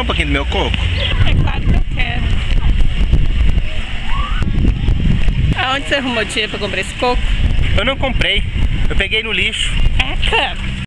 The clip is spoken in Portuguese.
Quer um pouquinho do meu coco? É claro que eu quero. Aonde você arrumou dinheiro pra comprar esse coco? Eu não comprei. Eu peguei no lixo. É, cara.